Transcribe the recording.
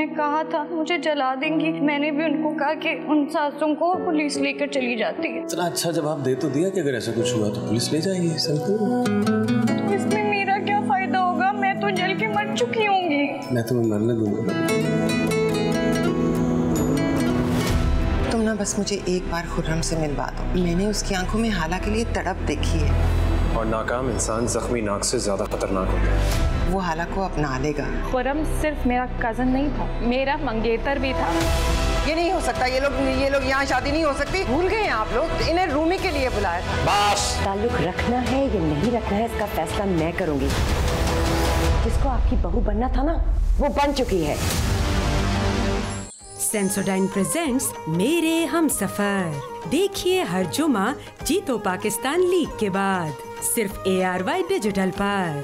उन्होंने कहा था मुझे जला देंगी। मैंने भी उनको कहा कि उन सासों को पुलिस लेकर चली जाती है। इतना अच्छा जवाब दे तो दिया कि अगर ऐसा कुछ हुआ तो पुलिस ले जाएगी तो इसमें मेरा क्या फ़ायदा होगा? मैं तो जल के मर चुकी होंगी। मैं तुम्हें मरने दूँगा। तुम ना बस मुझे एक बार खुर्रम से मिलवा दो। मैंने उसकी आँखों में हाला के लिए तड़प देखी है। और नाकाम इंसान जख्मी नाक से ज़्यादा खतरनाक होता है वो हाला को अपना लेगा। खुरम सिर्फ़ मेरा कज़न नहीं था मेरा मंगेतर भी था। ये नहीं हो सकता ये लोग ये लोग यहाँ शादी नहीं हो सकती। भूल गए हैं आप लोग इन्हें रूमी के लिए बुलाया। था बस! ताल्लुक रखना है या नहीं रखना है इसका फैसला मैं करूँगी। जिसको आपकी बहू बनना था ना वो बन चुकी है। सेंसोडाइन प्रेजेंट्स मेरे हम सफ़र। देखिए हर जुमा जीतो पाकिस्तान लीग के बाद। सिर्फ़ ए आर वाई डिजिटल पर।